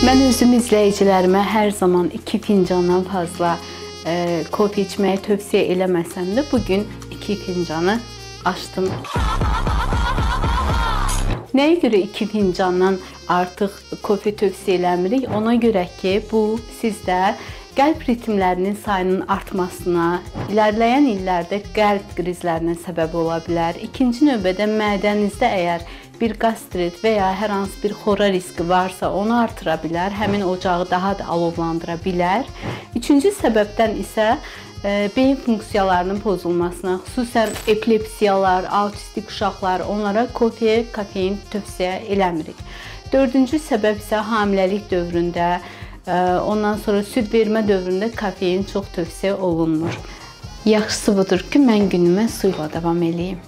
Mən özüm izləyicilərimə hər zaman 2 fincandan fazla e, kofe içməyi tövsiyə eləməsəm də bu gün 2 fincanı açdım. Nəyə görə 2 fincandan artıq kofe tövsiyə eləmirik? Ona görə ki, bu sizdə qəlb ritmlərinin sayının artmasına, ilərləyən illərdə qəlb krizlərinə səbəb ola bilər. İkinci növbədə mədənizdə əgər bir qastrit və ya hər hansı bir xora riski varsa, onu artıra bilər, həmin ocağı daha da alovlandıra bilər. Üçüncü səbəbdən isə e, beyin funksiyalarının pozulmasına, xüsusən epilepsiyalar, autistik uşaqlar, onlara kofe, kofein tövsiyə eləmirik. Dördüncü səbəb isə hamiləlik dövründə Ondan sonra süd vermə dövründə kofein çox tövsiyə olunmur. Yaxşısı budur ki, mən günümə su ilə davam eləyim.